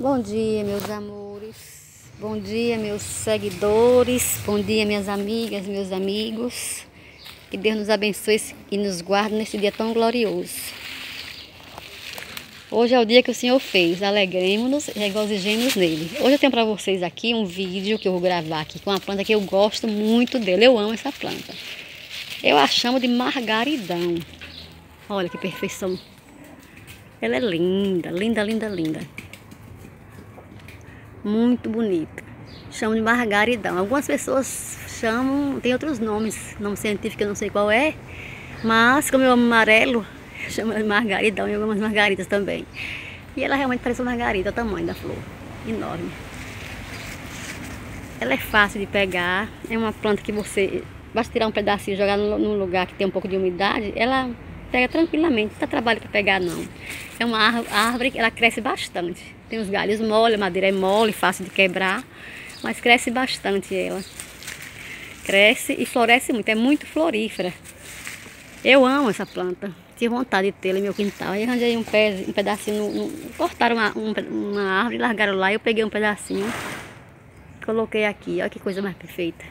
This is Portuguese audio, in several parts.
Bom dia, meus amores. Bom dia, meus seguidores. Bom dia, minhas amigas, meus amigos. Que Deus nos abençoe e nos guarde nesse dia tão glorioso. Hoje é o dia que o Senhor fez. Alegremos-nos e regozijemos nele. Hoje eu tenho para vocês aqui um vídeo que eu vou gravar aqui com uma planta que eu gosto muito dele. Eu amo essa planta. Eu a chamo de margaridão. Olha que perfeição. Ela é linda, linda, linda, linda. Muito bonita. Chamo de margaridão. Algumas pessoas chamam, tem outros nomes, nome científico eu não sei qual é, mas como eu amo amarelo, chamo de margaridão e algumas margaridas também. E ela realmente parece uma margarida, o tamanho da flor, enorme. Ela é fácil de pegar, é uma planta que você basta tirar um pedacinho e jogar num lugar que tem um pouco de umidade, ela pega tranquilamente, não dá trabalho para pegar não. É uma árvore, ela cresce bastante. Tem os galhos mole, a madeira é mole, fácil de quebrar, mas cresce bastante ela. Cresce e floresce muito, é muito florífera. Eu amo essa planta. Tive vontade de tê-la no meu quintal. Aí arranjei um, pé, um pedacinho, no, cortaram uma, um, uma árvore, largaram lá, eu peguei um pedacinho, coloquei aqui. Olha que coisa mais perfeita.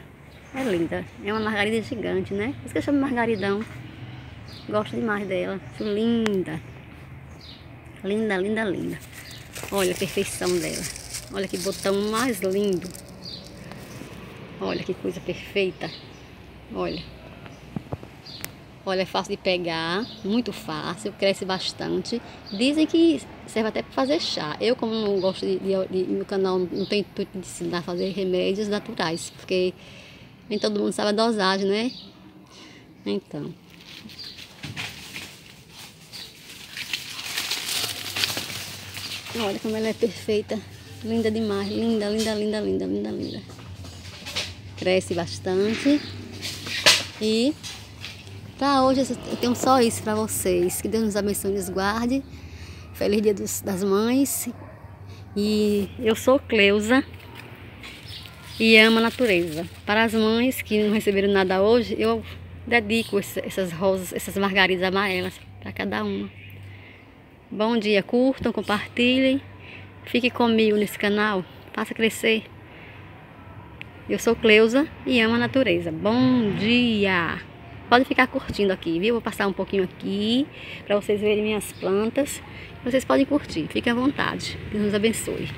É linda. É uma margarida gigante, né? Por isso que eu chamo margaridão. Gosto demais dela. Acho linda. Linda, linda, linda. Olha a perfeição dela. Olha que botão mais lindo. Olha que coisa perfeita. Olha. Olha, é fácil de pegar, muito fácil, cresce bastante. Dizem que serve até para fazer chá. Eu, como não gosto de, de, de no canal, não tenho intuito de ensinar a fazer remédios naturais, porque nem todo mundo sabe a dosagem, né? Então. Olha como ela é perfeita. Linda demais. Linda, linda, linda, linda, linda, linda. Cresce bastante. E para hoje eu tenho só isso para vocês. Que Deus nos abençoe e nos guarde. Feliz dia dos, das mães. E eu sou Cleusa e amo a natureza. Para as mães que não receberam nada hoje, eu dedico essas rosas, essas margaridas amarelas para cada uma. Bom dia, curtam, compartilhem. Fique comigo nesse canal. Faça crescer. Eu sou Cleusa e amo a natureza. Bom dia! Pode ficar curtindo aqui, viu? Vou passar um pouquinho aqui para vocês verem minhas plantas. Vocês podem curtir. Fiquem à vontade. Deus nos abençoe.